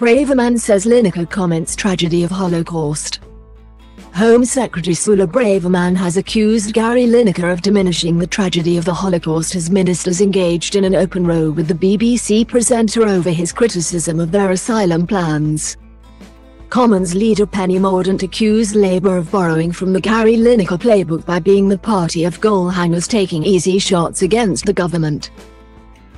Braverman says Lineker comments tragedy of Holocaust. Home Secretary Suella Braverman has accused Gary Lineker of diminishing the tragedy of the Holocaust as ministers engaged in an open row with the BBC presenter over his criticism of their asylum plans. Commons leader Penny Mordaunt accused Labour of borrowing from the Gary Lineker playbook by being the party of goal hangers taking easy shots against the government.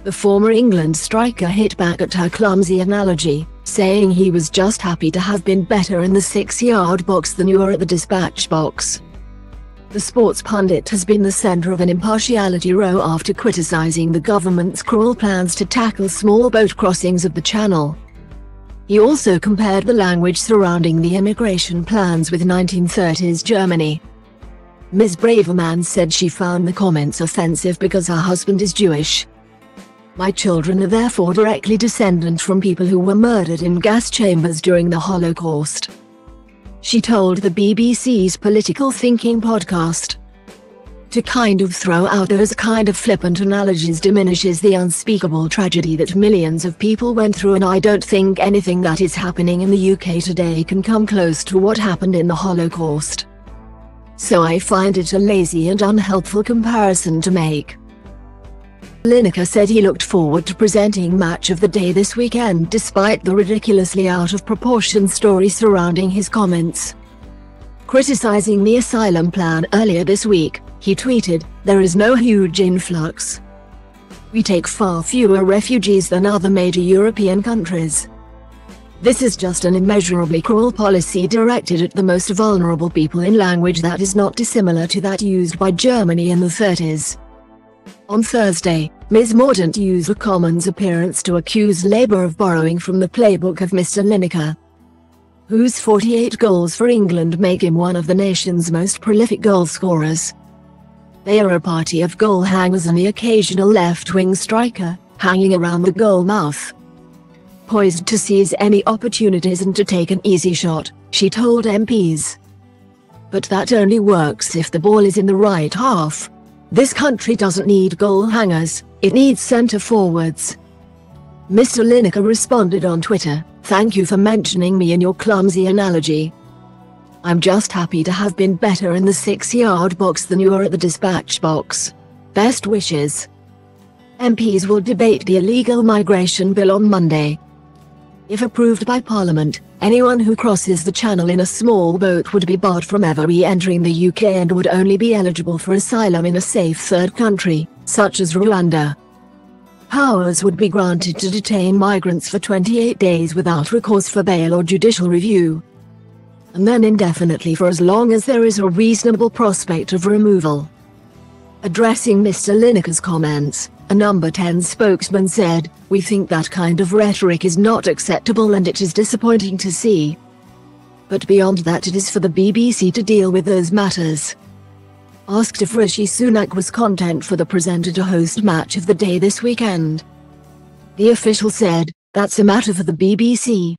The former England striker hit back at her clumsy analogy, saying he was just happy to have been better in the six-yard box than you were at the dispatch box. The sports pundit has been the center of an impartiality row after criticizing the government's cruel plans to tackle small boat crossings of the channel. He also compared the language surrounding the immigration plans with 1930s Germany. Ms. Braverman said she found the comments offensive because her husband is Jewish, my children are therefore directly descendant from people who were murdered in gas chambers during the Holocaust. She told the BBC's Political Thinking podcast. To kind of throw out those kind of flippant analogies diminishes the unspeakable tragedy that millions of people went through and I don't think anything that is happening in the UK today can come close to what happened in the Holocaust. So I find it a lazy and unhelpful comparison to make. Lineker said he looked forward to presenting Match of the Day this weekend despite the ridiculously out of proportion story surrounding his comments. Criticizing the asylum plan earlier this week, he tweeted, There is no huge influx. We take far fewer refugees than other major European countries. This is just an immeasurably cruel policy directed at the most vulnerable people in language that is not dissimilar to that used by Germany in the 30s. On Thursday, Ms. Mordaunt used the Commons appearance to accuse Labour of borrowing from the playbook of Mr. Lineker, whose 48 goals for England make him one of the nation's most prolific goal scorers. They are a party of goal hangers and the occasional left-wing striker, hanging around the goal mouth. Poised to seize any opportunities and to take an easy shot, she told MPs. But that only works if the ball is in the right half. This country doesn't need goal hangers, it needs centre forwards. Mr. Lineker responded on Twitter, Thank you for mentioning me in your clumsy analogy. I'm just happy to have been better in the six-yard box than you are at the dispatch box. Best wishes. MPs will debate the illegal migration bill on Monday. If approved by Parliament, anyone who crosses the channel in a small boat would be barred from ever re-entering the UK and would only be eligible for asylum in a safe third country, such as Rwanda. Powers would be granted to detain migrants for 28 days without recourse for bail or judicial review. And then indefinitely for as long as there is a reasonable prospect of removal. Addressing Mr. Lineker's comments, a number 10 spokesman said, We think that kind of rhetoric is not acceptable and it is disappointing to see. But beyond that it is for the BBC to deal with those matters. Asked if Rishi Sunak was content for the presenter to host Match of the Day this weekend. The official said, That's a matter for the BBC.